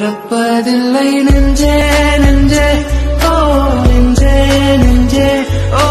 மறப்பதில்லை நெஞ்சே நெஞ்சே. ஓ நெஞ்சே நெஞ்சே. ஓ